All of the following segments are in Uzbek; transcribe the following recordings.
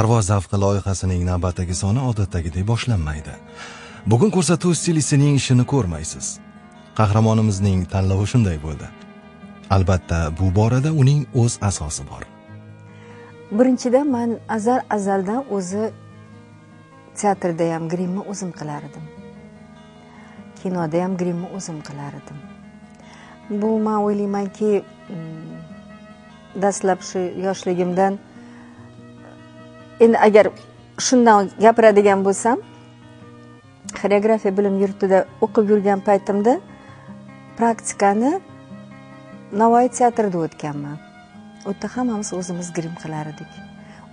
parvoz zavqi loyihasining navbatdagi soni odatdagidek boshlanmaydi. Bugun ko'rsatuv stilistining ishini ko'rmaysiz. Qahramonimizning tanlovi shunday bo'ldi. Albatta bu borada uning o'z asosi bor. Birinchidan man azal azaldan o'zi teatrda ham grimni o'zim qilar edim kinoda ham grimni o'zim qilar edim bu man o'ylaymanki mm, dastlab shu yoshligimdan endi agar shundan gapiradigan bo'lsam xoreografiya bilim yurtida o'qib yurgan paytimda praktikani navoiy teatrida o'tganman. U yerda hammamiz o'zimiz grim qilar edik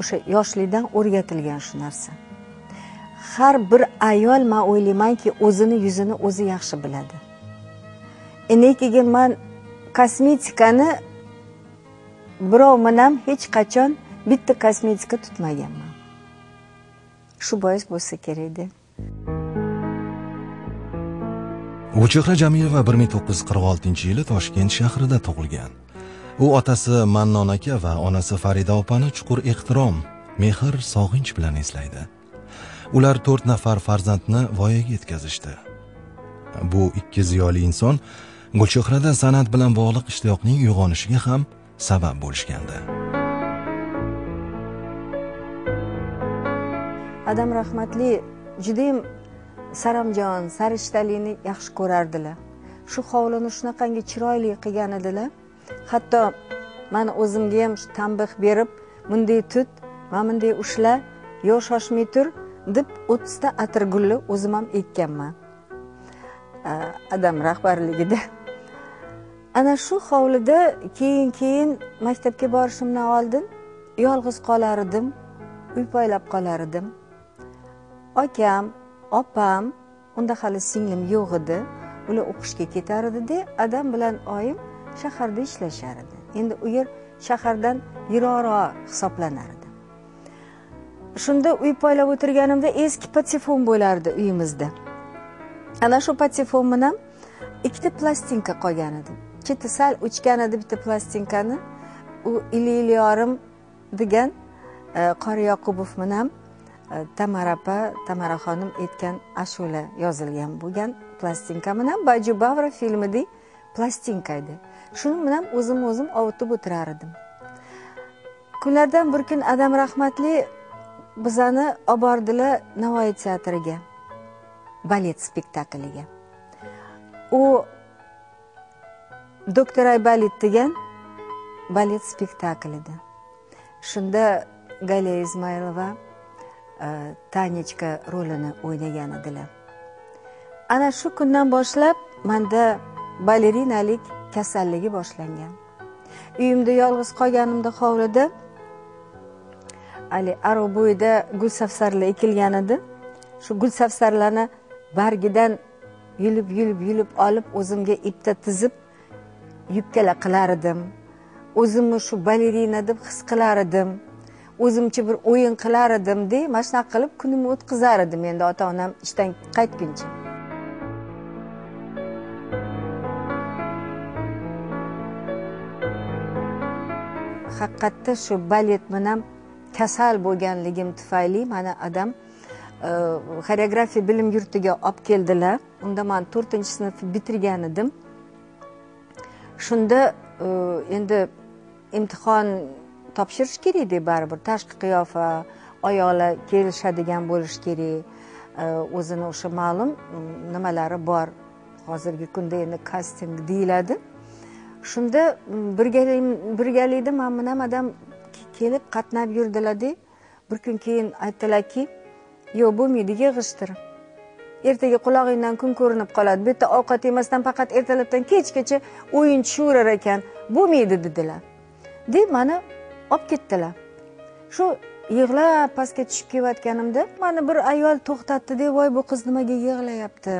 o'sha yoshlikdan o'rgatilgan shu narsa. Har bir ayol man o'ylaymanki o'zini yuzini o'zi yaxshi biladi. Endi keyin man kosmetikani birov bilan hech qachon bitta kosmetika tutmaganman. Shu bois bo'lsa kerakda gulchehra jamiyeva bir ming to'qqiz yuz qirq oltinchi yili toshkent shahrida tug'ilgan. U otasi mannon aka va onasi farida opani chuqur ehtirom mehr sog'inch bilan eslaydi. Ular to'rt nafar farzandni voyaga yetkazishdi. Bu ikki ziyoli inson gulchehrada san'at bilan bog'liq ishtiyoqning uyg'onishiga ham sabab bo'lishgandi. Adam rahmatli judayam saramjon sarishtalikni yaxshi ko'rardilar. Shu hovlini shunaqangi chiroyli qilgan edilar. Hatto man o'zimga ham tanbih berib bunday tut mana bunday ushla yo shoshmay tur deb o'ttizta atirgulni o'zim ham ekkanman. Adam rahbarligida. Ana shu hovlida keyin keyin maktabga borishimdan oldin yolg'iz qolar edim uy poylab qolar edim akam opam unda hali singlim yo'q edi. Ular o'qishga ketar edida adam bilan oyim shaharda ishlashar edi. Endi u yer shahardan yiroqroq hisoblanar edi. Shunda uy poylab o'tirganimda eski patefon bo'lardi uyimizda. Ana shu patefon bilan ikkita plastinka qolgan edi. Cheti sal o'chgan edi bitta plastinkani. U ili ili yorim degan e, qori yoqubov bilan tamara opa tamara xonim aytgan ashula yozilgan bo'lgan plastinka bilan baju bavra filmidek plastinka edi. Shuni bilan o'zim o'zim ovutib o'tirar edim. Kunlardan bir kun adam rahmatli bizani olib bordilar navoiy teatriga balet spektakliga. U doktor aybalit degan balet spektakl edi shunda galiya izmailova e, rolini o'ynagan edilar ana shu kundan boshlab manda balerinalik kasalligi boshlangan uyimda yolg'iz qolganimda hovlida haligi aro bo'yida gul safsarlar ekilgan edi shu gul safsarlarni bargidan yulib yulib yulib olib o'zimga ipda tizib yubkalar qilar edim o'zimni shu balerina deb his qilar edim o'zimcha bir o'yin qilar edimda mana shunaqa qilib kunimni o'tkazar edim endi ota onam ishdan qaytguncha. Haqiqatda shu balet bilan kasal bo'lganligim tufayli mani adam e, xoreografiya bilim yurtiga olib keldilar. Unda man to'rtinchi sinf bitirgan edim. Shunda e, endi imtihon topshirish kerakda baribir. Tashqi qiyofa oyoqlar kelishadigan bo'lishi kerak. O'zini o'sha ma'lum mm, nimalari bor. Hozirgi kunda endi kasting deyiladi. Shunda mm, birgalikda man bilan odam kelib qatnab yurdilarda bir kun keyin aytdilarki yo'q bo'lmaydi yig'ishtir? Ertaga qulog'ingdan kun ko'rinib qoladi. Bu yerda ovqat yemasdan faqat ertalabdan kechgacha o'yin tushaverar ekan. Bo'lmaydi dedilar. Deb mani olib ketdilar. Shu yig'lab pastga tushib kelayotganimda mani bir ayol to'xtatdida voy bu qiz nimaga yig'layapti?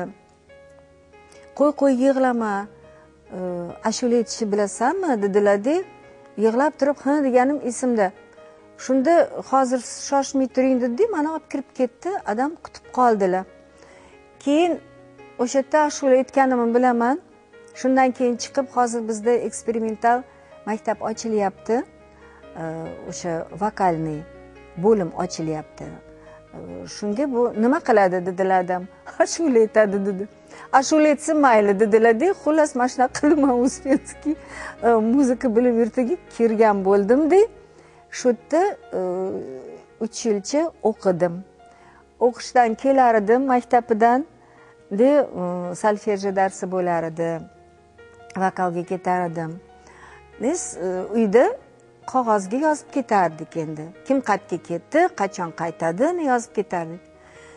Qo'y qo'y yig'lama e, ashula aytishni bilasanmi dedilarda yig'lab turib ha deganim esimda. Shunda hozir shoshmay turing dedida mani olib kirib ketdi adam kutib qoldilar. Keyin o'sha yerda ashula aytganimni bilaman. Shundan keyin chiqib hozir bizda eksperimental maktab ochilyapti. Э, o'sha vokalniy bo'lim ochilyapti. Э, shunga bu nima qiladi dedilar adam. Ashula aytadi dedi. Ashula aytsa mayli dedilarda xullas mana shunaqa qilib man успенский muzika э, bilib yurtiga kirgan bo'ldimda shu yerda uch yilcha o'qidim. O'qishdan kelar edim maktabidan de solfeji darsi bo'lar edi. Vokalga ketar edim. Uyda qog'ozga yozib ketardik endi. Kim qayerga ketdi qachon qaytadini yozib ketardik.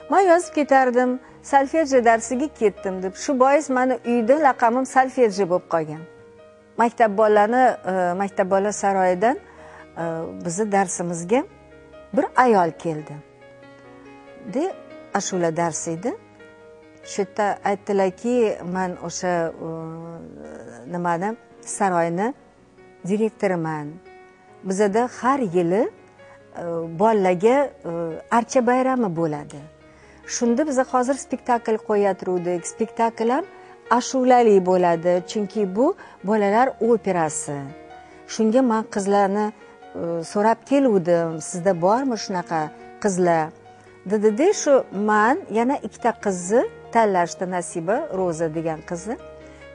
Man yozib ketardim solfeji darsiga ketdim deb. Shu bois mani uyda laqabim solfeji bo'lib qolgan. Maktab bolani e, maktab bola saroyidan e, bizni darsimizga bir ayol keldi. De ashula darsi edi. Shu yerda aytdilarki man o'sha e, nimani saroyni direktoriman. Bizada har yili e, bolalarga e, archa bayrami bo'ladi. Shunda biza hozir spektakl qo'yatruvdik spektakl ham ashulali bo'ladi chunki bu bolalar operasi. Shunga man qizlarni e, so'rab keluvdim sizda bormi shunaqa qizlar? Dedida shu man yana ikkita qizni tanlashdi nasiba ro'za degan qizni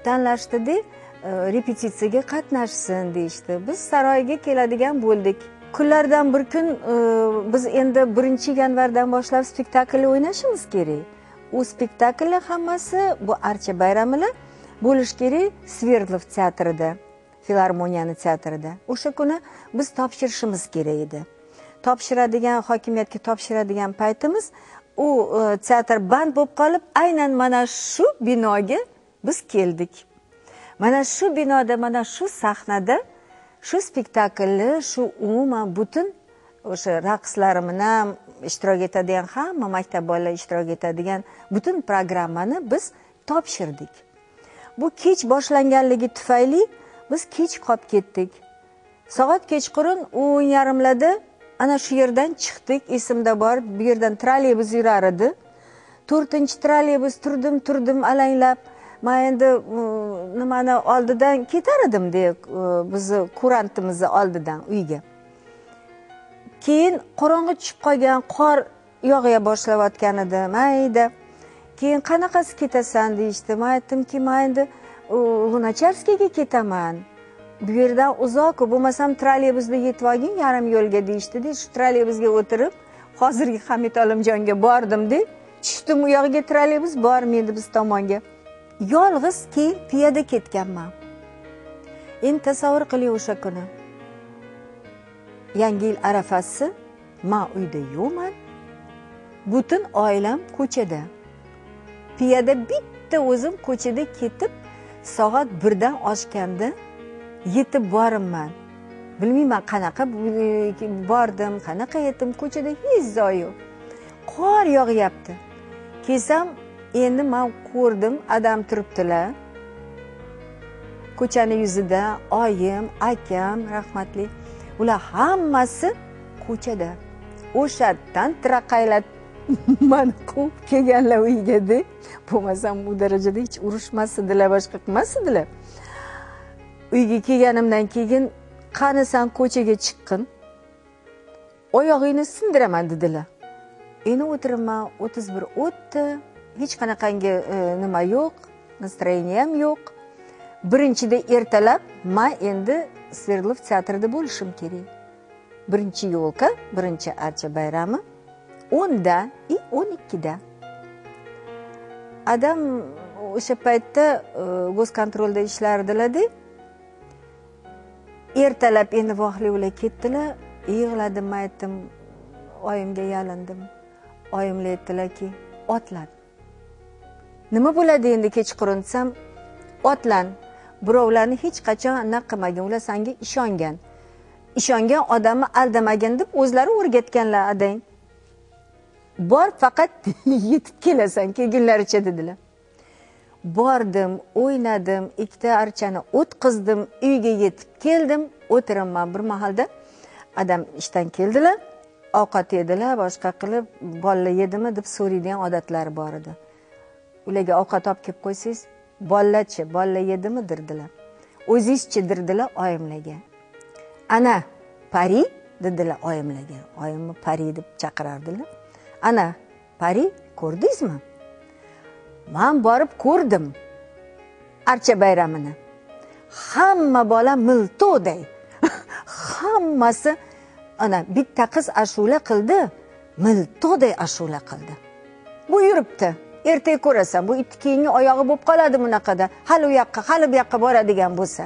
tanlashdida E, repetitsiyaga qatnashsin deyishdi. Biz saroyga keladigan bo'ldik. Kunlardan bir kun e, biz endi birinchi yanvardan boshlab spektakl o'ynashimiz kerak. U spektakllar hammasi bu archa bayramilar bo'lishi kerak sverdlov teatrida filarmoniyani teatrida. O'sha kuni biz topshirishimiz kerak edi. Topshiradigan hokimiyatga topshiradigan paytimiz u e, teatr band bo'lib qolib aynan mana shu binoga biz keldik. Mana shu binoda mana shu sahnada shu spektaklni shu umuman butun o'sha raqslarimni ham ishtirok etadigan hamma maktab bolalar ishtirok etadigan butun programmani biz topshirdik. Bu kech boshlanganligi tufayli biz kech qolib ketdik. Soat kechqurun o'n yarimlarda ana shu yerdan chiqdik. Esimda bor bu yerdan trolleybus yurar edi to'rtinchi trolleybus turdim turdim alanglab. Man endi nimani oldidan ketar edimda bizni kurantimizni oldidan uyga. Keyin qorong'i tushib qolgan qor yog'ya boshlayotgan edi mayda. Keyin qanaqasi ketasan deyishdi. Man aytdimki man endi lunacharskiyga ketaman. Bu yerdan uzoq bo'lmasam trolleybusda yetib olgin yarim yo'lga deyishdida shu trolleybusga o'tirib hozirgi hamid olimjonga bordimda tushdim u yog'iga trolleybus bormaydi biz tomonga. Yolg'iz keyin piyoda ketganman. Endi tasavvur qiling o'sha kuni. Yangi yil arafasi man uyda yo'qman butun oilam ko'chada. Piyoda bitta o'zim ko'chada ketib soat birdan oshganda yetib borimman. Bilmayman qanaqa e, bordim qanaqa yetdim ko'chada hech zoyi yo'q. Qor yog'yapti. Kelsam endi man ko'rdim adam turibdilar. Ko'chani yuzida oyim akam rahmatli. Ular hammasi ko'chada. O'sha yerdan mani quvib kelganlar uygada bo'lmasam u darajada hech urushmas edilar boshqa qilmas edilar uyga kelganimdan keyin qani san ko'chaga chiqqin oyog'ingni sindiraman dedilar. Endi o'tiribman o'ttiz bir o'tdi. Hech qanaqangi e, nima yo'q настроение ham yo'q. Birinchida ertalab man endi sverdlov teatrida bo'lishim kerak. Birinchi yo'lka birinchi archa bayrami o'nda и o'n ikkida adam o'sha paytda e, goskontrolda ishlardilarda ertalab endi vohli ular ketdilar. Yig'ladim aytdim oyimga yalindim. Oyimlar aytdilarki otlan nima bo'ladi endi kechqurun desam otlan. Birovlarni hech qachon anaqa qilmagin ular sanga ishongan. Ishongan odamni aldamagin deb o'zlari o'rgatganlar adang. Bor faqat yetib kelasan kelgunlaricha dedilar. Bordim o'ynadim ikkita archani o'tqizdim uyga yetib keldim o'tiribman bir mahalda adam ishdan keldilar ovqat yedilar boshqa qilib bolalar yedimi? deb so'raydigan odatlari bor edi. Ularga ovqat olib kelib qo'ysangiz bolalarchi bolalar yedimi dirdilar. O'zizchi dirdilar oyimlarga. Ana pari dedilar oyimlarga. Oyimni pari deb chaqirardilar. Ana pari ko'rdingizmi? Man borib ko'rdim archa bayramini. Hamma bola milto'day. Hammasi ana bitta qiz ashula qildi milto'day ashula qildi. Bu yuribdi. Ertaga ko'rasan bu itni keyingi oyog'i bo'lib qoladi bunaqada. Hali u yoqqa hali bu yoqqa boradigan bo'lsa.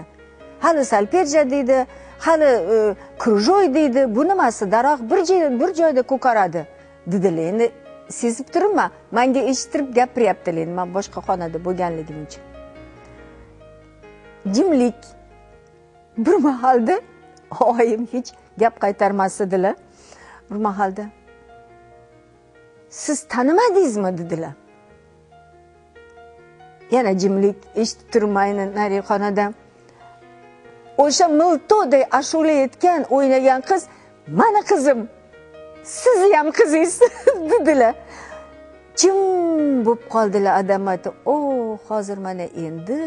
Hali salperja deydi hali e, krujoy deydi. Bu nimasi? Daraxt bir joyda bir joyda ko'karadi. Dedilar endi sezib turibman manga eshittirib gapiryaptilar endi man boshqa xonada bo'lganligim uchun. Jimlik. Bir mahalda oyim hech gap qaytarmas edilar. Bir mahalda siz tanimadingizmi? dedilar. Yana jimlik eshitib turmayni narigi xonada o'sha miltodek ashula aytgan o'ynagan qiz mani qizim sizni ham qizingiz dedilar. Jim bo'lib qoldilar adomati o oh, hozir mana endi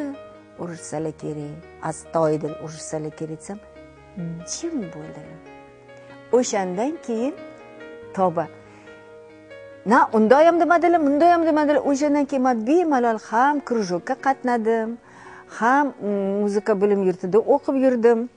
urishsalar kerak astoydil urishsalar kerak desam jim bo'ldilar o'shandan keyin tavba na unda ham demadilar bunda ham demadilar o'shandan keyin man bemalol ham krujokka qatnadim. Ham mm, muzika bilim yurtida o'qib yurdim.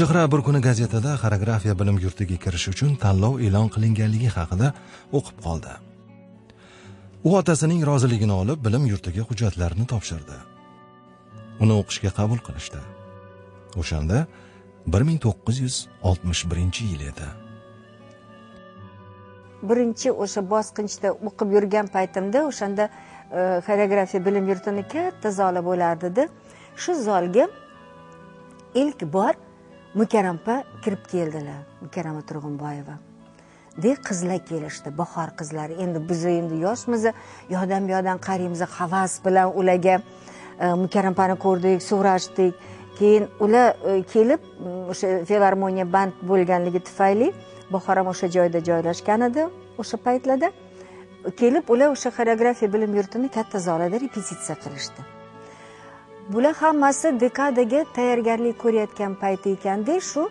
Chehra bir kuni gazetada xoreografiya bilim yurtiga kirish uchun tanlov e'lon qilinganligi haqida o'qib qoldi. U otasining roziligini olib bilim yurtiga hujjatlarini topshirdi. Uni o'qishga qabul qilishdi. O'shanda bir ming to'qqiz yuz oltmish birinchi yil edi. Birinchi o'sha bosqinchda o'qib yurgan paytimda o'shanda e, xoreografiya bilim yurtini katta zoli bo'lardida. Shu zalga ilk bor mukarrampa kirib keldilar mukarrama turg'unboyeva. De qizlar kelishdi bahor qizlari. Endi biz endi yoshmiz yoqdan bu yoqdan qaraymiz havas bilan ularga e, mukarrampani ko'rdik so'rashdik. Keyin ular e, kelib mm, o'sha filarmoniya band bo'lganligi tufayli bahor ham o'sha joyda joylashgan edi o'sha paytlarda. Kelib ular o'sha xoreografiya bilim yurtini katta zalida repetitsiya qilishdi. Bular hammasi dekadaga tayyorgarlik ko'rayotgan payti ekanda shu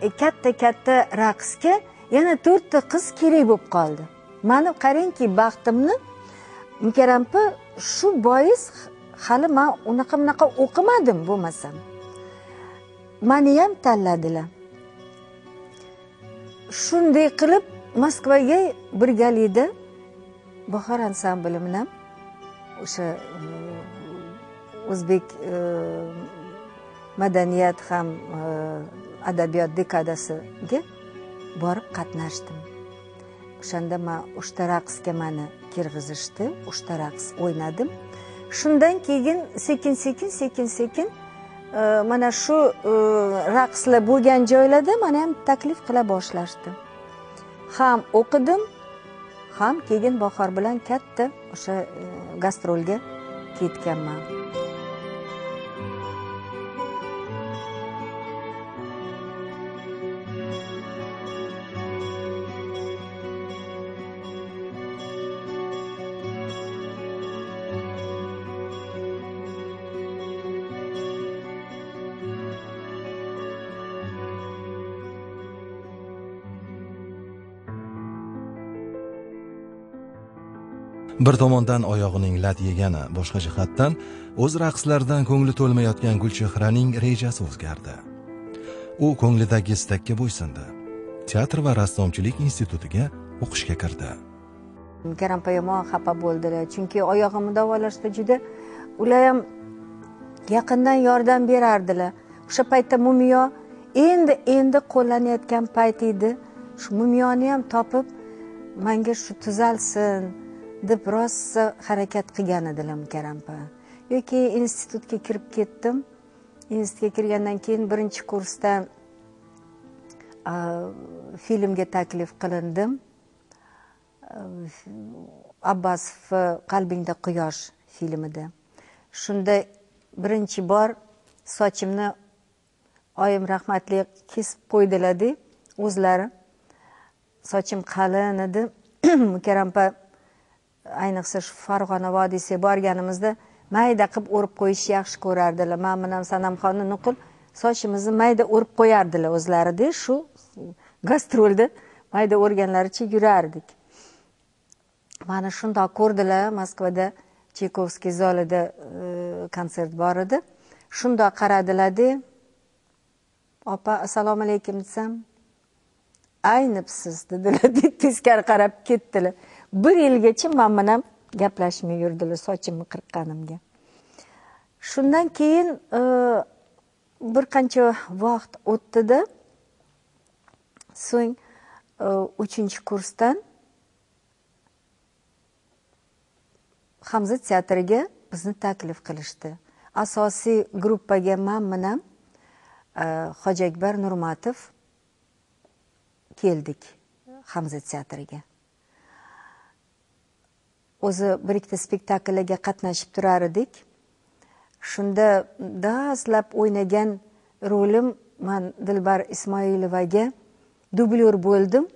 e, katta katta raqsga yana to'rtta qiz kerak bo'lib qoldi. Mani qarangki baxtimni mukarrampa shu bois hali man unaqa bunaqa o'qimadim bo'lmasam. Mani ham tanladilar. Shunday qilib moskvaga birgalikda bahor ansamblim bilan o'sha o'zbek e, madaniyat ham e, adabiyot dekadasiga borib qatnashdim. O'shanda man uchta raqsga mani kirgizishdi uchta raqs o'ynadim. Shundan keyin sekin sekin sekin sekin e, mana shu raqslar bo'lgan joylarda mani ham taklif qila boshlashdi. Ham o'qidim ham keyin bahor bilan katta o'sha gastrolga ketganman. Bir tomondan oyog'ining lat yegani boshqa jihatdan o'z raqslaridan ko'ngli to'lmayotgan gulchehraning rejasi o'zgardi. U ko'nglidagi istakka bo'ysundi teatr va rassomchilik institutiga o'qishga kirdi. Karampa yomon xafa bo'ldilar chunki oyog'imni davolashda juda ular ham yaqindan yordam berardilar. O'sha paytda mumiyo endi endi qo'llanayotgan payt edi. Shu mumiyoni ham topib manga shu tuzalsin. Deb rosa harakat qilgan edilar mukarrampa yoki institutga kirib ketdim. Institutga kirgandan keyin birinchi kursda filmga taklif qilindim. Abbasov qalbingda quyosh filmida. Shunda birinchi bor sochimni oyim rahmatli kesib qo'ydilarda o'zlari. Sochim qalin edi. Mukarrampa ayniqsa shu farg'ona vodiysiga borganimizda mayda qilib o'rib qo'yishni yaxshi ko'rardilar. Man bilan sanamxonni nuqul sochimizni mayda o'rib qo'yardilar o'zlarida shu gastrolda mayda o'rganlaricha yurardik. Mana shundoq ko'rdilar moskvada chaykovskiy zalida e, konsert bor edi. Shundoq qaradilarda opa assalomu alaykum desam aynibsiz dedilar teskari qarab ketdilar. Bir yilgacha man bilan gaplashmay yurdilar sochimni qirqqanimga. Shundan keyin e, bir qancha vaqt o'tdida so'ng e, uchinchi kursdan hamza teatriga bizni taklif qilishdi. Asosiy gruppaga man bilan e, hoji akbar nurmatov keldik hamza teatriga. O'zi bir ikkita spektakllarga qatnashib turar edik shunda dastlab o'ynagan rolim man dilbar ismoilovaga dublyor bo'ldim.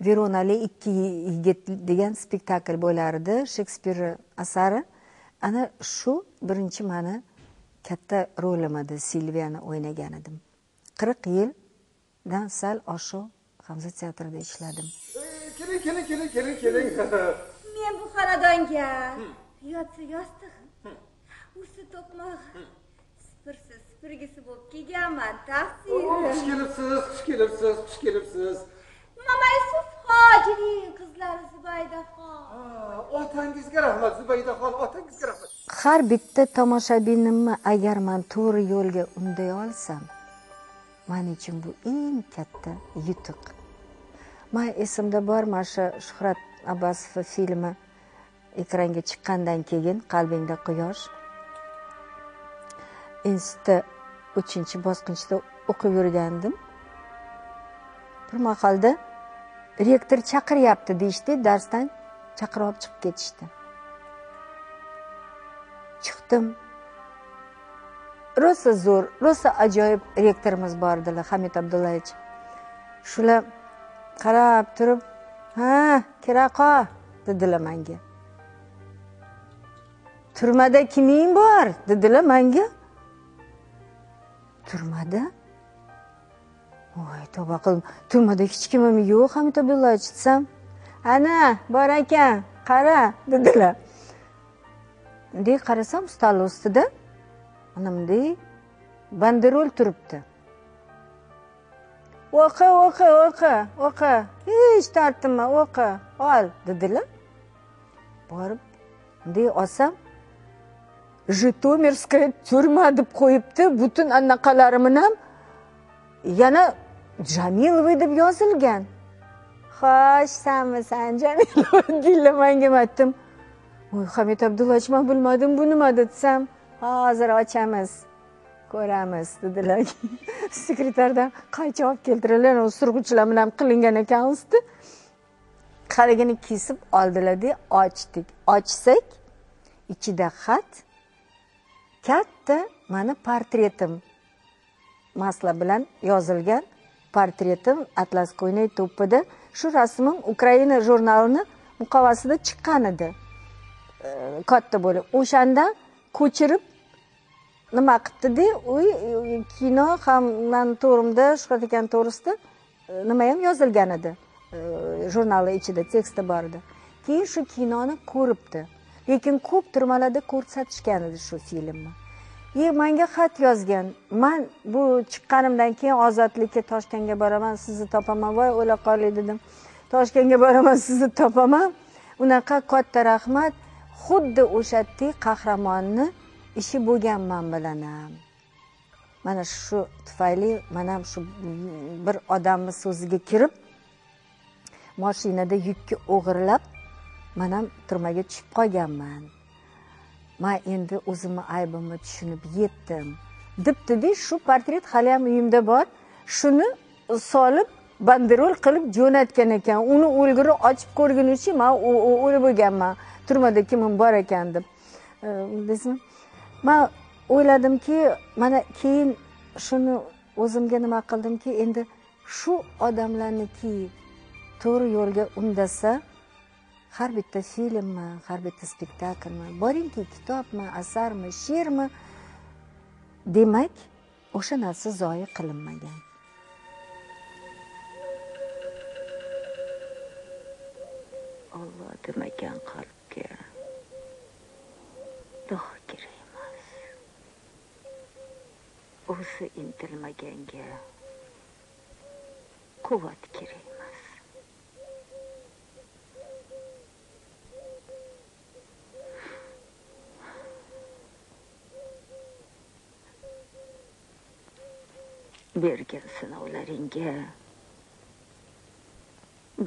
Veronali ikki yigit degan spektakl bo'lar edi shekspir asari. Ana shu birinchi mani katta rolim edi silviyani o'ynagan edim. Qirq yildan sal oshiq hamza teatrida ishladim. Keling keling keling keling keling men bu xonadonga yotsa yostiq usti to'qmoq supursiz supurgisi bo'lib kelganman taqsir xush kelibsiz xush kelibsiz xush kelibsiz. Mamaysiz hojining qizlari zubaydaxon otangizga rahmat zubaydaxon otangizga rahmat. Har bitta tomoshabinimni agar man to'g'ri yo'lga unday olsam man uchun bu eng katta yutuq. Man esimda bor mana shu shuhrat abbasov filmi ekranga chiqqandan keyin qalbingda quyosh. Institutda uchinchi bosqichda o'qib yurgandim. Bir mahalda rektor chaqiryapti deyishdi darsdan chaqirib olib chiqib ketishdi. Chiqdim. Rosa zo'r rosa ajoyib rektorimiz bor edilar hamid abdullayevich shular qarab turib ha kira qol dedilar manga. Turmada kiming bor dedilar manga. Turmada? Voy tavba qildim. Turmada hech kimim yo'q hamid abdullayevich desam ana bor ekan qara dedilar. Bunday qarasam stol ustida ana bunday banderol turibdi. O'qi o'qi o'qi o'qi. Hech tortinma o'qi. Ol dedilar. Borib bunday olsam житомирская turma deb qo'yibdi. Butun anaqalarimni ham yana jamilova deb yozilgan. Xo'sh sanmisan jamilova deydilar manga aytdim. Voy hamid abdullovich man bilmadim bu nima desam hozir ochamiz. Ko'ramiz dedilar. Sekretardan qaychi olib keltiringlar surg'uchlar bilan qilingan ekan haligini kesib oldilarda ochdik. Ochsak ichida xat katta mani portretim masla bilan yozilgan portretim atlas ko'ynay to'pida shu rasmim ukraina jurnalini muqovasida chiqqan edi katta bo'lib. O'shanda ko'chirib nima qilibdida u kino ham mani to'g'rimda shuhrat akani to'g'risida e, nima ham yozilgan edi. E, jurnalni ichida teksti bor edi. Keyin shu kinoni ko'ribdi. Lekin ko'p turmalarda ko'rsatishgan edi shu filmni. И manga xat yozgan. Man bu chiqqanimdan keyin ozodlikka toshkentga boraman sizni topaman voy o'la qoling dedim. Toshkentga boraman sizni topaman. Unaqa katta rahmat. Xuddi o'shadek qahramonni ishi bo'lganman bilan ham mana shu tufayli man ham shu bir odamni so'ziga kirib mashinada yukni o'g'irlab man ham turmaga tushib qolganman. Man endi o'zimni aybimni tushunib yetdim. Debdida shu portret hali ham uyimda bor. Shuni solib banderol qilib jo'natgan ekan. Uni o'lguri ochib ko'rgunicha man o'lib bo'lganman. Turmada kimim bor ekan deb. Bildingizmi man o'yladimki mana keyin shuni o'zimga nima qildimki endi shu odamlarniki to'g'ri yo'lga undasa har bitta filmmi har bitta spektaklmi boringki kitobmi asarmi she'rmi demak o'sha narsa zoyi qilinmagan. Olloh demagan qalbga duo kerak. O'zi intilmaganga quvvat kerak emas bergan sinovlaringga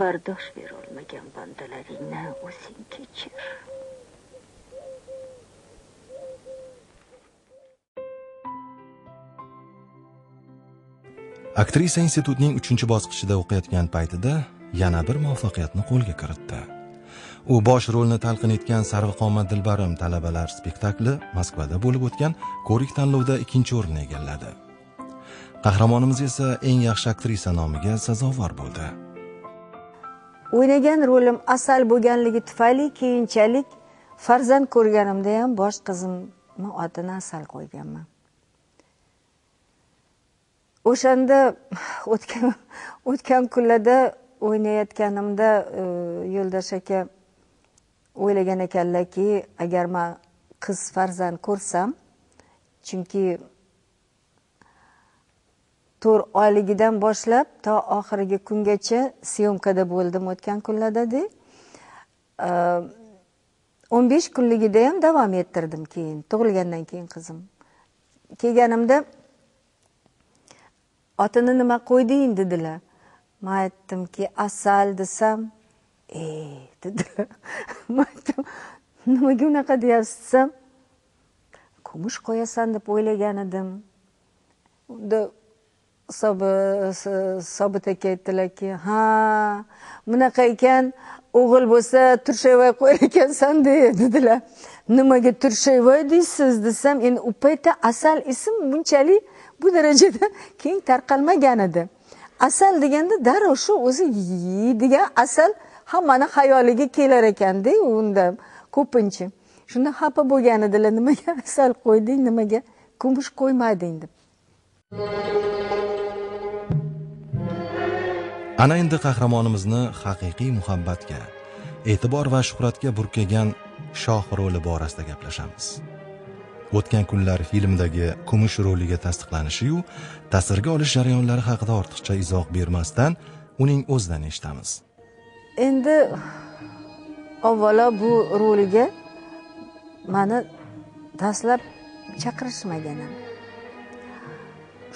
bardosh berolmagan bandalaringni o'zing kechir. Aktrisa institutning uchinchi bosqichida o'qiyotgan paytida yana bir muvaffaqiyatni qo'lga kiritdi. U bosh rolni talqin etgan sarvqomat dilbarim talabalar spektakli moskvada bo'lib o'tgan ko'rik tanlovda ikkinchi o'rinni egalladi. Qahramonimiz esa eng yaxshi aktrisa nomiga sazovor bo'ldi. O'ynagan rolim asal bo'lganligi tufayli keyinchalik farzand ko'rganimda ham bosh qizimni otini asal qo'yganman. O'shanda o'tgan o'tgan kunlarda o'ynayotganimda e, yo'ldosh aka o'ylagan ekanlarki agar man qiz farzand ko'rsam chunki to'rt oyligidan boshlab to oxirgi kungacha syomkada bo'ldim o'tgan kunlardade e, o'n besh kunligida ham davom ettirdim keyin tug'ilgandan keyin qizim. Kelganimda otini nima qo'yding dedilar. Man aytdimki asal desam e dedilar. Man aytdim nimaga unaqa deyapsiz desam kumush qo'yasan deb o'ylagan edim. Unda sobit aka aytdilarki ha bunaqa ekan o'g'il bo'lsa turshayvoy qo'yar ekansanda dedilar. Nimaga turshayvoy deysiz desam endi u paytda asal ism bunchalik bu darajada keng tarqalmagan edi. Asal deganda darrov shu o'zi yeydigan asal hammani xayoliga kelar ekanda unda ko'pincha. Shunda xafa bo'lgan edilar nimaga asal qo'yding nimaga kumush qo'ymading deb. Ana endi qahramonimizni haqiqiy muhabbatga e'tibor va shuhratga burkagan shoh roli borasida gaplashamiz. O'tgan kunlar filmdagi kumush roliga tasdiqlanishiyu tasvirga olish jarayonlari haqida ortiqcha izoh bermasdan uning o'zidan eshitamiz. Endi avvalo bu rolga mani dastlab chaqirishmagan ham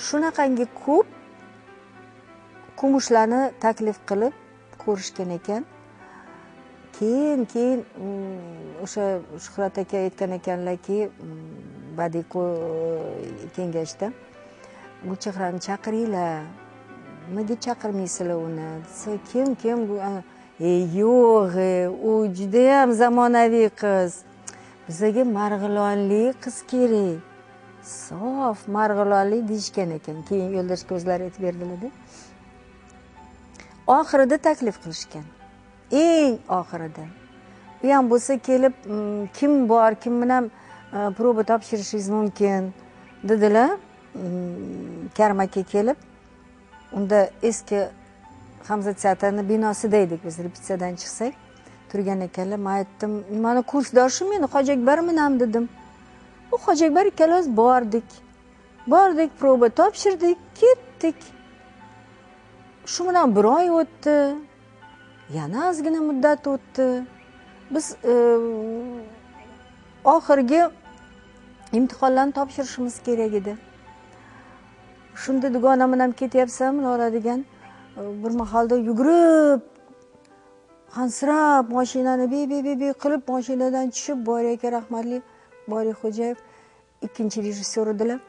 shunaqangi ko'p kumushlarni taklif qilib ko'rishgan ekan. Keyin keyin mm, o'sha shuhrat aka aytgan ekanlarki mm, badiiy kengashda gulchehrani chaqiringlar nimaga chaqirmaysizlar uni? desa kim kim? E yo'q u judayam zamonaviy qiz. Bizaga marg'ilonli qiz kerak. Sof marg'ilonli deyishgan ekan. Keyin yo'ldosh o'zlari aytib berdilarda. Oxirida taklif qilishgan. Eng oxirida. U ham bo'lsa kelib mm, kim bor kim bilan e, proba topshirishingiz mumkin dedilar. Mm, Karim aka kelib unda eski hamza teatrini binosida edik biz repetitsiyadan chiqsak. Turgan ekanlar man aytdim mani kursdoshim meni hoji akbar bilan dedim. U hoji akbar ikkalamiz bordik. Bordik proba topshirdik ketdik. Shu bilan bir oy o'tdi. Yana ozgina muddat o'tdi. Biz e, oxirgi imtihonlarni topshirishimiz kerak edi. Shunda dugonam bilan ketyapsam lola degan e, bir mahalda yugurib hansirab moshinani bi bi bi bi qilib moshinadan tushib bori aka rahmatli bori xo'jayev ikkinchi rejissyor edilar.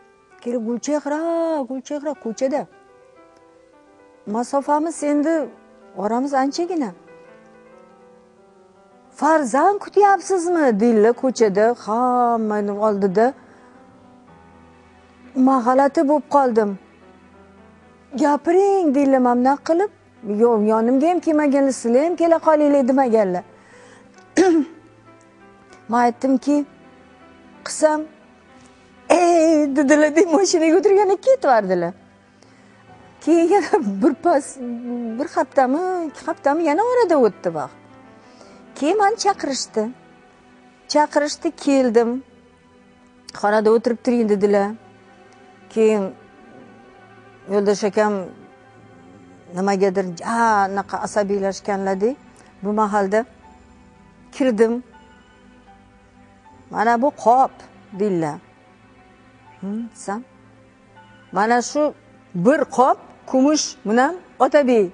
Kelib gulchehra gulchehra ko'chada. Masofamiz endi oramiz anchagina. Farzand kutyapsizmi deydilar ko'chada hammani oldida. Man g'alati bo'lib qoldim. Gapiring deydilar mana bunaqa qilib. Yo'q yonimga ham kelmaganlar sizlar ham kela qolinglar demaganlar. Man aytdimki qilsam ey dedilar deb mashinaga o'tirganda ketib yubordilar keyin yana birpas bir haftami ikki haftami yana orada o'tdi vaqt. Keyin mani chaqirishdi. Chaqirishdi keldim. Xonada o'tirib turing dedilar. Keyin yo'ldosh akam nimagadir anaqa asabiylashganlarda bu mahalda kirdim. Mana bu qop deydilar hmm, desam mana shu bir qop kumush bunam otabek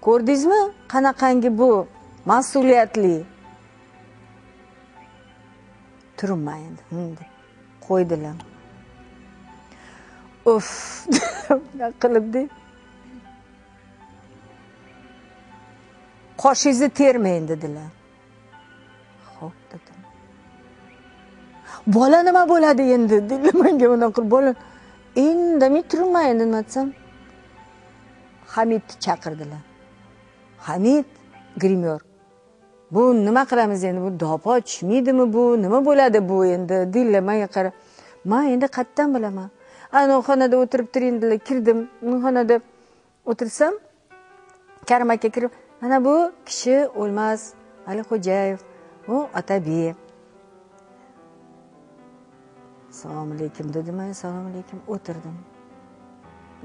ko'rdingizmi qanaqangi bu mas'uliyatli? Turibman endi deb qo'ydilar. Uf bunaqa qilibdi qoshingizni termang dedilar. Ho'p dedim. Bola nima bo'ladi endi dedilar menga bunaqa qilib bola indamay turibman nima desam? Hamidni chaqirdilar. Hamid grimyor bu nima qilamiz endi? Bu dopo tushmaydimi bu? Nima bo'ladi bu endi? Deydilar manga qarab man endi qayerdan bilaman? Anavi xonada o'tirib turing dedilar. Kirdim. Xonada o'tirsam karim aka kirib mana bu kishi o'lmas alixo'jayev u otabek assalomu alaykum dedim assalomu alaykum o'tirdim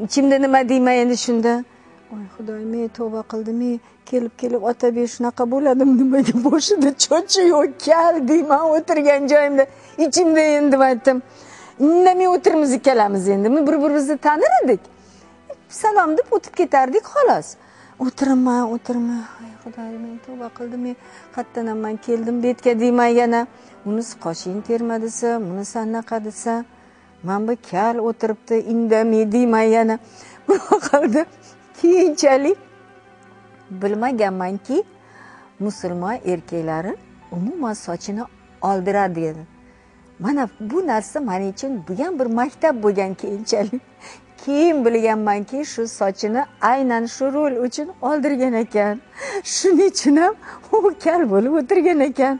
ichimda nima deyman endi shunda voy xudoyim ey tavba qildim ey kelib kelib otabek shunaqa bo'ladimi nimaga boshida cho'chi yo'q kal deyman o'tirgan joyimda ichimda endi aytdim indamay o'tirmiz ikkalamiz endi bir birimizni tanir edik salom deb o'tib ketardik xolos o'tiribman o'tiribman ay xudoyim ey tavba qildim ey qayerdan man keldim betga deyman yana unisi qoshing terma desa bunisi anaqa desa mana bu kal o'tiribdi indamay deyman yana. Qildi keyinchalik bilmaganmanki musulmon erkaklari umuman sochini oldiradi dedi. Mana bu narsa man uchun bu ham bir maktab bo'lgan keyinchalik. Keyin bilganmanki shu sochini aynan shu rol uchun oldirgan ekan. Shuning uchun ham u kal bo'lib o'tirgan ekan.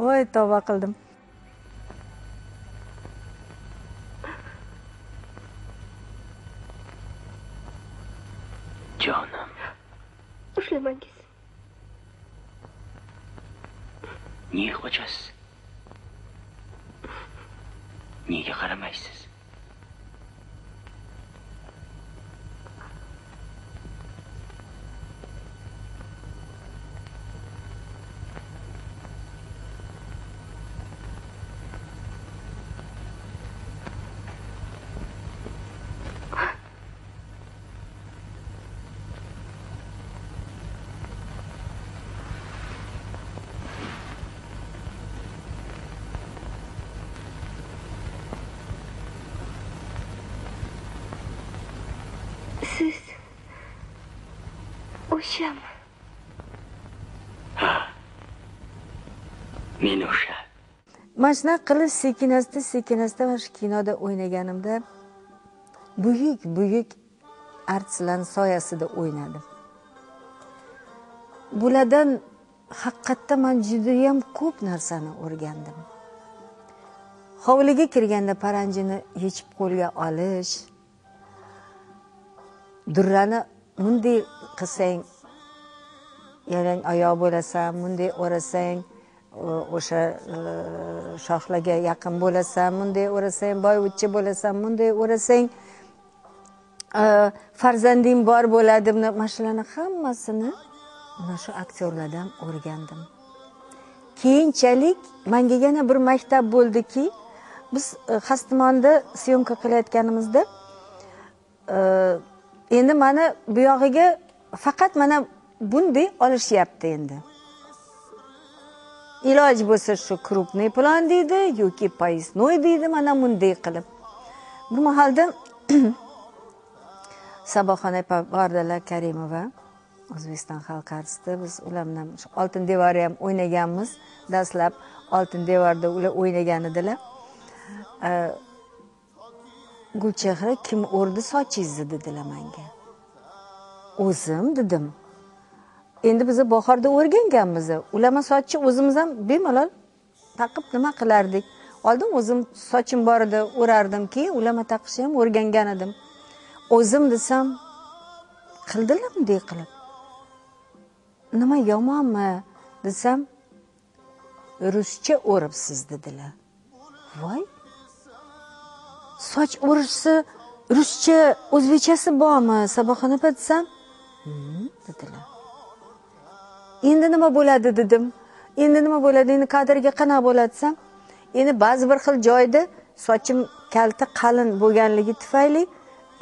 Voy tavba qildim. Jonim. Ushlamangiz. Nega qochasiz? Nega qaramaysiz siz o'shami ha men o'sha mana shunaqa qilib sekin asta sekin asta mana shu kinoda o'ynaganimda buyuk buyuk artistlarni soyasida o'ynadim. Bulardan haqiqatda man judayam ko'p narsani o'rgandim. Hovliga kirganda paranjini yechib qo'lga olish durrani bunday qilsang yalang oyoq bo'lasan. Bunday o'rasang o'sha e, shoxlarga yaqin bo'lasan. Bunday o'rasang boyvuchcha bo'lasan. Bunday o'rasang e, farzanding bor bo'ladi. Mana shularni hammasini mana shu aktyorlardan o'rgandim. Keyinchalik manga yana bir maktab bo'ldiki. Biz e, xastimonda syomka qilayotganimizda endi endi bu buyog'iga faqat mana bunday olishyapti endi. Iloji bo'lsa shu крупный plan deydi yoki поясной deydi mana bunday qilib. Bir mahalda saboxona opa bordilar karimova o'zbekiston xalq artisti biz ular bilan shu oltin devorni ham o'ynaganmiz dastlab oltin devorda ular o'ynagan edilar. Gulchehra kim o'rdi sochingizni dedilar menga o'zim dedim. Endi biza bahorda o'rganganmiz ulama sochni o'zimiz ham bemalol taqib nima qilardik? Oldin o'zim sochim bor edi o'rardim keyin ulama taqishni ham o'rgangan edim. O'zim desam qildilar bunday qilib. Nima yomonmi desam ruscha o'ribsiz dedilar. Voy! Soch o'rishsa ruscha o'zbekchasi bormi? Saboxon opa desam? Dedilar. Endi nima bo'ladi dedim. Endi nima bo'ladi? Endi kadrga qanaqa bo'ladi desam? Endi ba'zi bir xil joyda sochim kalta qalin bo'lganligi tufayli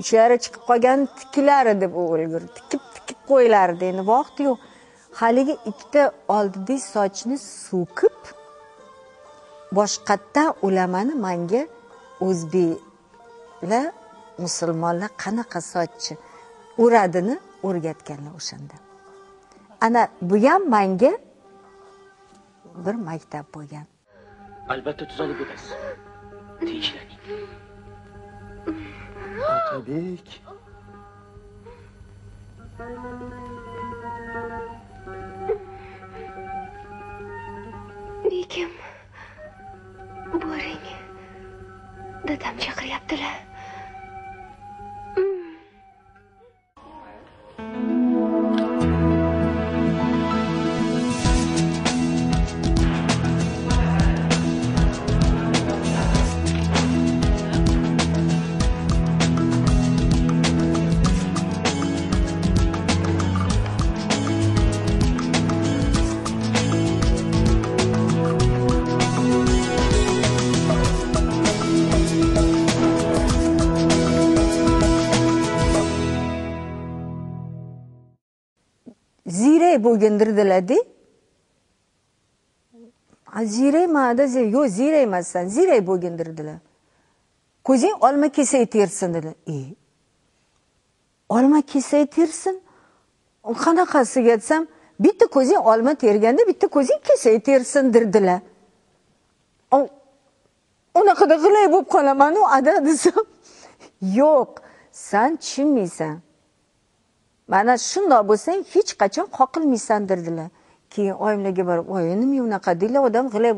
uchlari chiqib qolgan tikilar deb o'lgur tikib tikib qo'yilardi endi vaqti yo'q. Haligi ikkita oldidagi sochni so'kib boshqatdan ulamani manga o'zbeklar musulmonlar qanaqa sochni o'radini o'rgatganlar o'shanda. Ana bu ham manga bir maktab bo'lgan. Albatta tuzalib o'tasiz. Tinchlaning. Otabek. Begim boring dadam chaqiryaptilar ziyrak bo'lgindirdilarda ziyraymanda yo'q ziyrak emassan ziyrak bo'lgindirdilar ko'zing olma kesak tersin dedi. E olma kesak tersin? Qanaqasiga desam bitta ko'zing olma terganda bitta ko'zing kesak tersin dirdilar. Unaqada g'ilay bo'lib qolamanu ada desam. Yo'q san tushunmaysan mana shundoq bo'lsang hech qachon qoqilmaysan dedilar keyin oyimlarga borib voy nima unaqa? deydilar odam g'ilay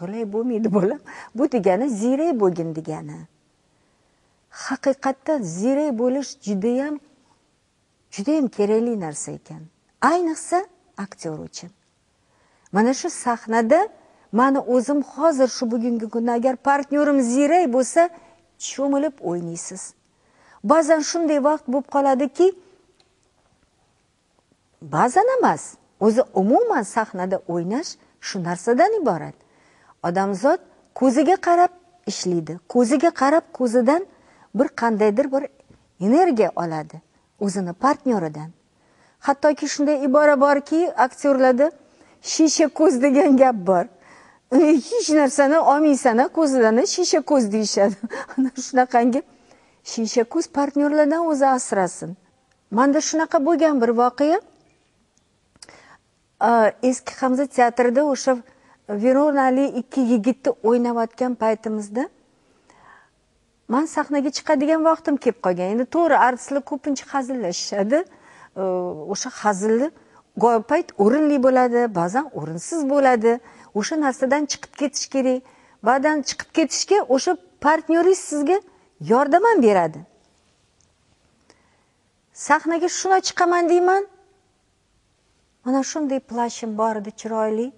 g'ilay bo'lmaydi bolam. Bu degani ziyrak bo'lgin degani. Haqiqatda ziyrak bo'lish judayam judayam kerakli narsa ekan. Ayniqsa aktyor uchun. Mana shu sahnada mani o'zim hozir shu bugungi kunda agar partnyorim ziyrak bo'lsa cho'milib o'ynaysiz ba'zan shunday vaqt bo'lib qoladiki ba'zan emas o'zi umuman sahnada o'ynash shu narsadan iborat. Odamzod ko'ziga qarab ishlaydi ko'ziga qarab ko'zidan bir qandaydir bir energiya oladi o'zini partneridan. Hattoki shunday ibora borki aktyorlarda shisha ko'z degan gap bor. Hech narsani olmaysan ko'zidan shisha ko'z deyishadi. Ana shunaqangi shisha ko'z partnyorlardan o'zi asrasin. Manda shunaqa bo'lgan bir voqea. Э, eski hamza teatrida o'sha veronali ikki yigitni o'ynayotgan paytimizda man sahnaga chiqadigan vaqtim kelib qolgan. Endi to'g'ri artistlar ko'pincha hazillashishadi. O'sha hazilni go'yo payt o'rinli bo'ladi ba'zan o'rinsiz bo'ladi. O'sha narsadan chiqib ketish kerak. Ba'zan chiqib ketishga o'sha partnyoringiz sizga yordam ham beradi. Sahnaga shuna chiqaman deyman. Mana shunday plashim bor edi chiroyli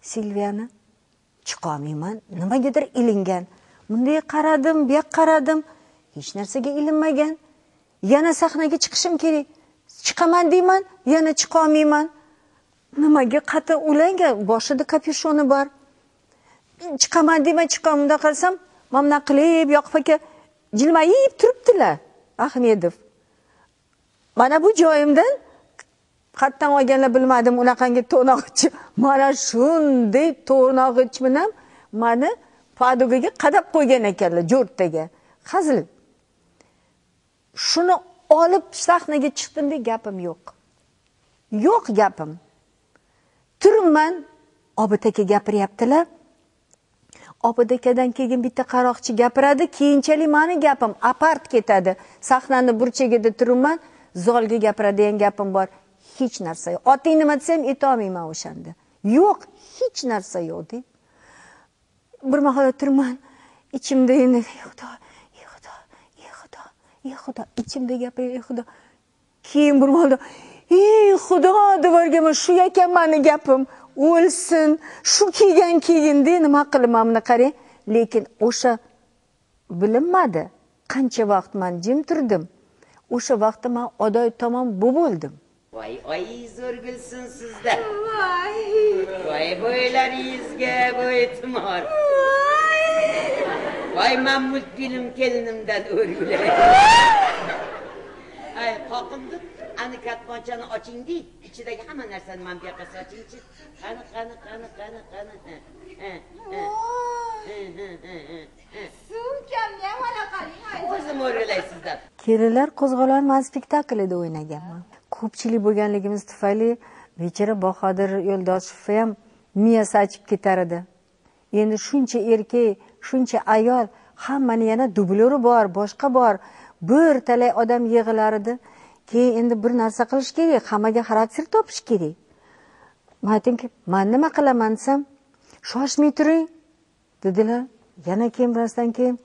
silviyani chiqolmayman. Nimagadir ilingan. Bunday qaradim bu yoqqa qaradim. Hech narsaga ilinmagan. Yana sahnaga chiqishim kerak. Chiqaman deyman yana chiqolmayman. Nimaga qattiq ulangan? Boshida kapyushoni bor. Chiqaman deyman chiqaman bundoq qarasam mana bunaqa qilib yoqub aka jilmayib turibdilar ahmedov. Mana bu joyimdan qayerdan olganlar bilmadim unaqangi to'nog'ich mana shunday to'nog'ich bilan mani padugaga qadab qo'ygan ekanlar jo'rttaga hazil shuni olib sahnaga chiqdim deb gapim yo'q. Yo'q gapim. Turibman obid aka gapiryaptilar. Obid akadan keyin bitta qaroqchi gapiradi keyinchalik mani gapim apart ketadi. Sahnani burchagida turibman zolga gapiradigan gapim bor. Hech narsa yo'q oting nima desa ham aytolmayman o'shanda. Yo'q hech narsa yo'qde bir mahal turibman ichimda endi ey xudo ey xudo ey xudo ey xudo ichimda gapir ey xudo. Keyin bir mahalda ey xudo deb yuborganman shu ekan mani gapim o'lsin. Shu kelgan keyinde nima qilaman buni qarang lekin o'sha bilinmadi. Qancha vaqt man jim turdim o'sha vaqtda man odoy tomon bu bo'ldim. Voy oy zo'r gulsin sizda. Voy voy bo'ylaringizga bo'ytumor voy man multfilm kelinimdan o'rgulay. Ay qoqimdi ani katmonchani ochingdi ichidagi hamma narsani mana bu yoqqa sochingchi qani qani qani qani qani. Sumkamni ham ola qoling o'zim o'rgulay sizdan kelinlar qo'zg'oloni man spektaklida o'ynaganman ko'pchilik bo'lganligimiz tufayli bechora bahodir yo'ldoshev ham miyasi achib ketar edi. Endi shuncha erkak shuncha ayol hammani yana dublyori bor boshqa bor bir talay odam yig'ilar edi. Keyin endi bir narsa qilish kerak hammaga xarakter topish kerak. Man aytdimki man nima qilaman desam shoshmay turing dedilar. Yana keyin birozdan keyin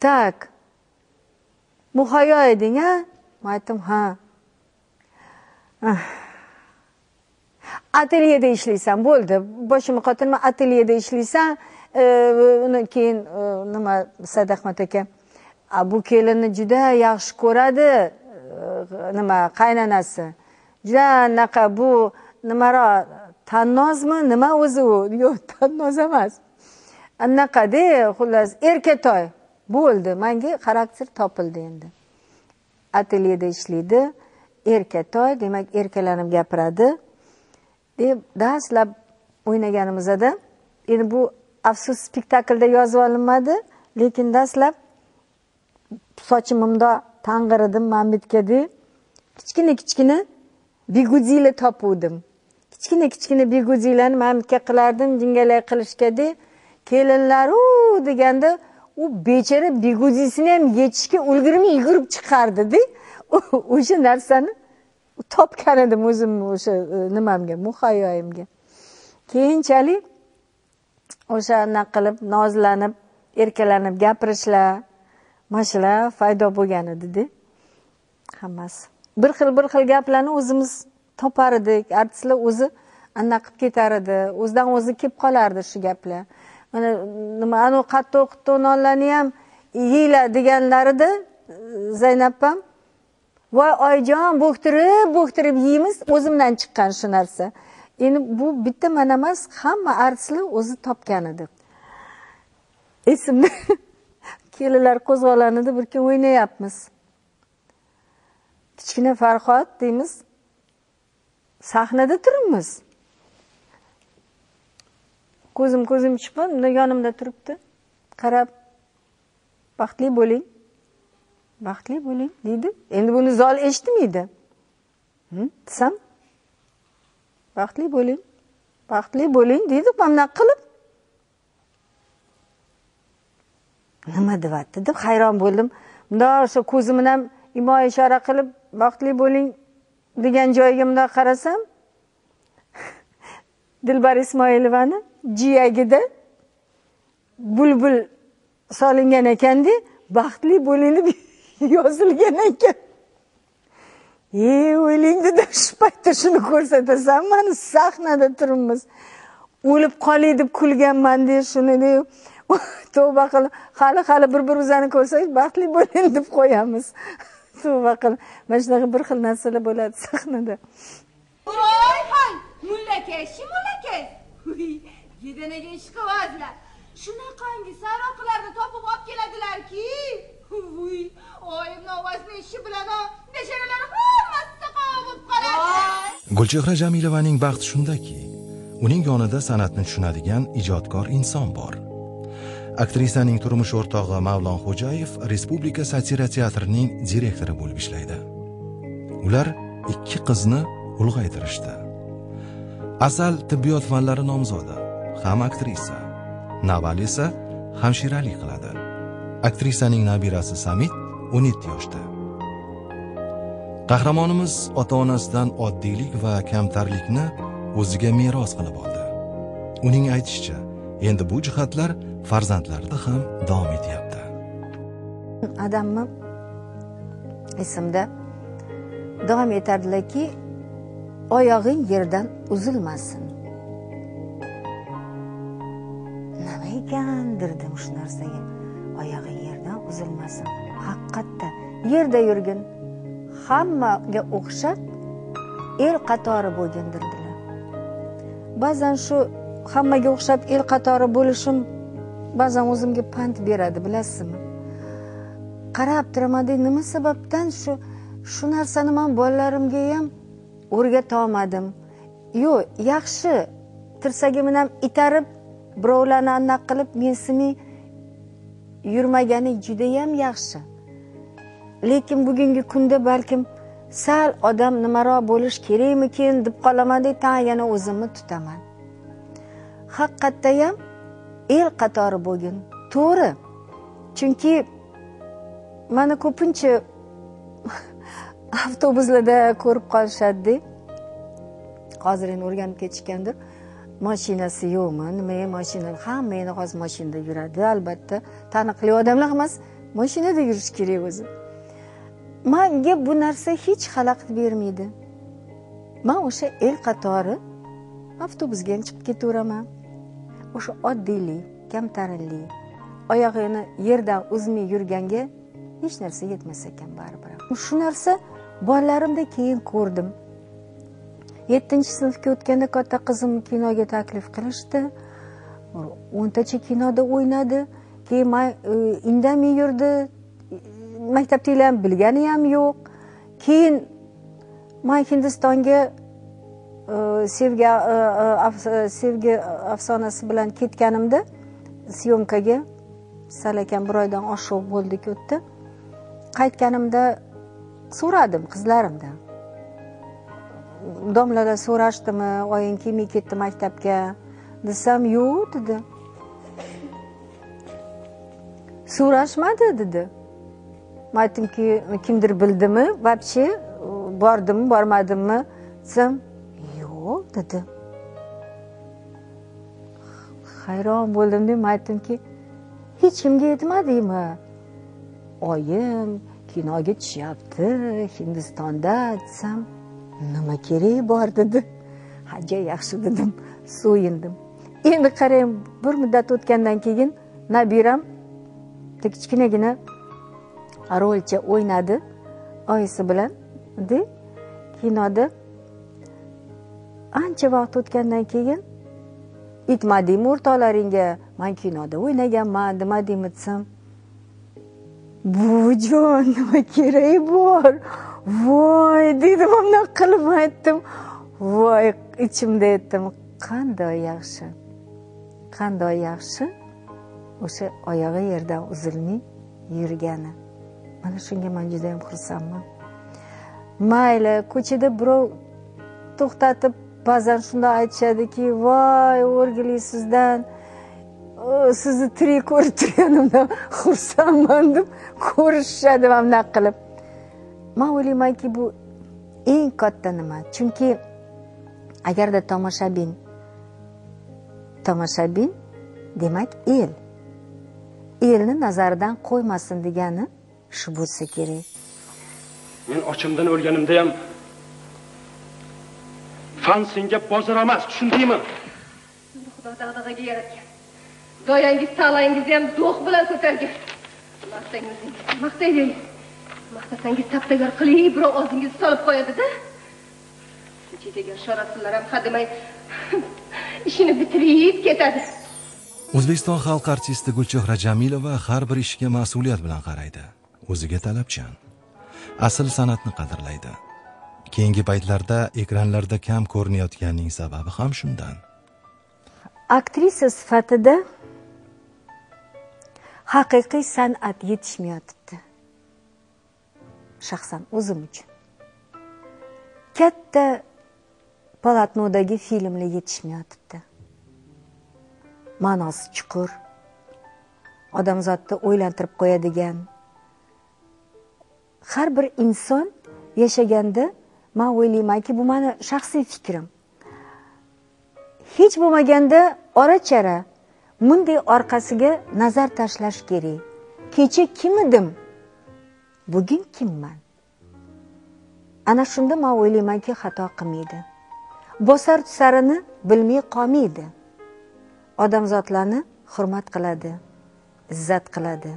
tak muhayyo eding a man aytdim ha. Atelyeda ishlaysan bo'ldi boshimni qotirma atelyeda ishlaysan uni keyin nima nima sadahmat aka bu kelinni juda yaxshi ko'radi nima qaynanasi juda anaqa bu nimaroq tannozmi nima o'zi u yo'q tannoz emas anaqada xullas erkatoy bo'ldi manga xarakter topildi endi atelyeda ishlaydi erkatoy demak erkalanib gapiradi. Deb dastlab o'ynaganimizda endi bu afsus spektaklda yozib olinmadi lekin dastlab sochimimda tang'ir edim man bitkada kichkina kichkina biguzilar topuvdim. Kichkina kichkina biguzilarni man bitga qilardim jingalak qilishgada kelinlaru deganda u bechora biguzisini ham yechishga ulgurmay yugurib chiqardida o'sha narsani topgan edim o'zimni o'sha e, nimamga muhayyoyimga. Keyinchalik o'sha anaqa qilib nozlanib erkalanib gapirishlar. Mana shular paydo bo'lgan edida hammasi. Bir xil bir xil gaplarni o'zimiz topar edik. Artistlar o'zi anaqa qilib ketar edi. O'zidan o'zi kelib qolardi shu gaplar. Mana nima anavi qattiq quttiq nonlarni ham yeyglar deganlarida e, zaynab ham voy oyijon bo'ktirib bo'ktirib yeymiz o'zimdan chiqqan shu narsa. Endi bu bitta man emas hamma artistlar o'zi topgan edi. Esimda kelinlar qo'zg'olonida bir kun o'ynayapmiz. Kichkina farhod deymiz sahnada turibmiz. Ko'zim ko'zim chiqqan bunday yonimda turibdi. Qarab baxtli bo'ling. Baxtli bo'ling deydi. Endi buni zol eshitmaydi. Desam baxtli bo'ling baxtli bo'ling deydi. Mana bunaqa qilib nima deyapti deb hayron bo'ldim. Mundoq o'sha ko'zi bilan imo ishora qilib baxtli bo'ling degan joyiga mundoq qarasam dilbar ismoilovani jiyagida bulbul solingan ekanda baxtli bo'ling deb yozilgan ekan. E o'ylang dedim shu paytda shuni ko'rsatasan mana sahnada turibmiz. O'lib qolay deb kulganman de shuni deb tavba qilib hali hali bir birimizni ko'rsak baxtli bo'ling deb qo'yamiz. Tavba qilib mana shunaqa bir xil narsalar bo'ladi sahnada. Oyxon mullakay shu mullakay bedanaga ish shunaqangi saroqlarni topib olib keladilarki. Vuy oyimni ovozini ishi bilan becharalar hammasi saqov bo'lib qoladi gulchehra jamilovaning baxti shundaki uning yonida san'atni tushunadigan ijodkor inson bor. Aktrisaning turmush o'rtog'i mavlon xo'jayev respublika satira teatrining direktori bo'lib ishlaydi. Ular ikki qizni ulg'aytirishdi. Asal tibbiyot fanlari nomzodi ham aktrisa naval esa hamshiralik qiladi. Aktrisaning nabirasi samit 17 yoshda. Qahramonimiz ota onasidan oddiylik va kamtarlikni o'ziga meros qilib oldi. Uning aytishicha endi bu jihatlar farzandlarida ham davom etyapti. Adamni esimda davom etardilarki oyog'ing yerdan uzilmasin. Nima ekan dirdim shu narsaga? Oyog'i yerdan uzilmasin. Haqiqatda yerda yurgin. Hammaga o'xshab el qatori bo'lgin dedilar ba'zan shu hammaga o'xshab el qatori bo'lishim ba'zan o'zimga pand beradi bilasizmi? Qarab turamanda nima sababdan shu shu narsani man bolalarimga ham o'rgatolmadim. Yo'q yaxshi tirsagimdan ham itarib birovlarni anaqa qilib mensimay yurmagani judayam yaxshi. Lekin bugungi kunda balkim sal odam nimaroq bo'lish kerakmikin deb qolamanda tan yana o'zimni tutaman. Haqiqatdayam el qatori bo'lgin. To'g'ri. Chunki mana ko'pincha avtobuslarda ko'rib qolishadida hozir endi o'rganib ketishgandir mashinasi yo'qmi? Nima mashina hamma endi hozir mashinada yuradi. Albatta taniqli odamlar emas mashinada yurish kerak o'zi. Manga bu narsa hech xalaqit bermaydi. Man o'sha el qatori avtobusga ham chiqib ketaveraman. O'sha oddiylik kamtarinlik oyog'ini yerdan uzmay yurganga hech narsa yetmas ekan baribir. Shu narsa bolalarimda keyin ko'rdim. Yettinchi sinfga o'tganda katta qizim kinoga taklif qilishdi. O'ntacha kinoda o'ynadi. Keyin man e, indamay yurdi maktab ham bilgani ham yo'q. Keyin man hindistonga e, sevgi e, sevgi afsonasi bilan ketganimda syomkaga salakam bir oydan oshiq bo'ldik u yerda qaytganimda so'radim qizlarimdan. Domlalar so'rashdimi oying kelmay ketdi maktabga? Desam yo'q dedi. So'rashmadi dedi. Man aytdimki kimdir bildimi вообще bordimmi bormadimmi desam yo'q dedi. Hayron bo'ldimda man aytdimki hech kimga aytmadingmi oyim kinoga tushyapti hindistonda desam nima keragi bor dedi. Haja yaxshi dedim so'yindim endi qarang bir muddat o'tgandan keyin nabiram kichkinagina rolcha o'ynadi oyisi bilan de kinoda. Ancha vaqt o'tgandan keyin aytmadingmi o'rtoqlaringga man kinoda o'ynaganman demadingmi desam buvijon nima keragi bor? Voy dedim bunaqa qilib aytdim. Voy ichimda aytdim qanday yaxshi qanday yaxshi o'sha oyog'i yerdan uzilmay yurgani. Mana shunga man judayam xursandman. Mayli ko'chada birov to'xtatib ba'zan shundoq aytishadiki voy o'rgili sizdan sizni tirik ko'rib turganimdan xursandman deb ko'rishishadi mana bunaqa qilib. Man o'ylaymanki bu eng katta nima? Chunki agarda tomoshabin tomoshabin demak el. Elni nazaridan qo'ymasin degani shu bo'lsa kerak. Men ochimdan o'lganimda ham fan senga bozor emas tushundingmi? Xudo dag'dag'aga yaratgan. Doyangiz tag'langizni ham do'q bilan ko'targan. Maqtangiz maqtayvering maqtasangiz taptagar qilib birov og'zingizni solib qo'yadida. Ko'chadagi shoratsinlar ham hademay ishini bitirib ketadi. O'zbekiston xalq artisti gulchehra jamilova har bir ishga mas'uliyat bilan qaraydi. O'ziga talabchan. Asl san'atni qadrlaydi. Keyingi paytlarda ekranlarda kam ko'rinayotganining sababi ham shundan. Aktrisa sifatida haqiqiy san'at yetishmayotibdi shaxsan o'zim uchun. Katta polotnodagi filmlar yetishmayotibdi. Ma'nosi chuqur. Odamzodni o'ylantirib qo'yadigan. Har bir inson yashaganda man o'ylaymanki bu mani shaxsiy fikrim. Hech bo'lmaganda ora chara bunday orqasiga nazar tashlash kerak. Kecha kim edim bugun kimman? Ana shunda man o'ylaymanki xato qilmaydi. Bosar tusarini bilmay qolmaydi. Odamzodlarni hurmat qiladi izzat qiladi.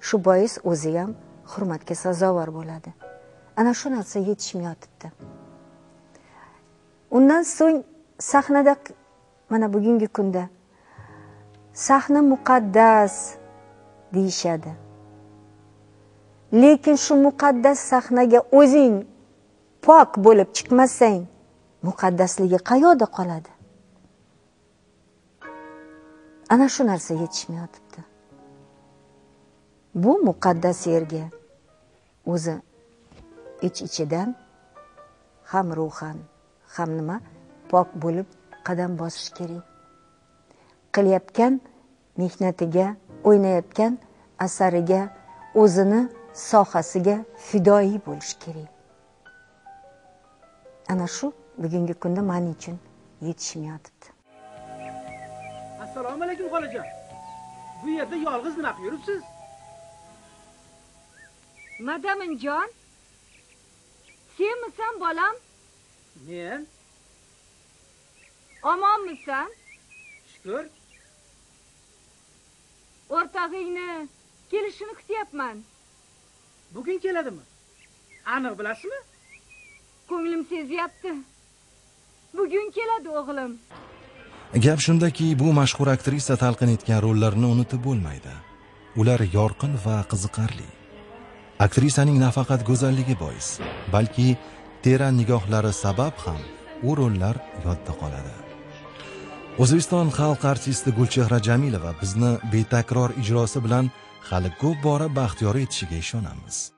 Shu bois o'zi ham hurmatga sazovor bo'ladi. Ana shu narsa yetishmayotibdi undan so'ng sahnada mana bugungi kunda sahna muqaddas deyishadi. Lekin shu muqaddas sahnaga o'zing pok bo'lib chiqmasang muqaddasligi qayoqda qoladi? Ana shu narsa yetishmayotibdi bu muqaddas yerga o'zi ich ichidan ham ruhan ham nima pok bo'lib qadam bosish kerak. Qilayotgan mehnatiga o'ynayotgan asariga o'zini sohasiga fidoyi bo'lish kerak. Ana shu bugungi kunda man uchun yetishmayotibdi assalomu alaykum xolajon bu yerda yolg'iz nima qilib yuribsiz madaminjon senmisan bolam? Men? Omonmisan? Shukur. O'rtog'ingni kelishini kutyapman bugun keladimi? Aniq bilasizmi? Ko'nglim sezyapti. Bugun keladi o'g'lim. Gap shundaki bu mashhur aktrisa talqin etgan rollarni unutib bo'lmaydi. Ular yorqin va qiziqarli. Aktrisaning nafaqat go'zalligi bois balki teran nigohlari sabab ham u rollar yodda qoladi. O'zbekiston xalq artisti gulchehra jamilova bizni betakror ijrosi bilan hali ko'p bora baxtiyor etishiga ishonamiz.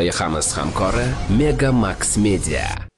Loyihamiz hamkori mega max media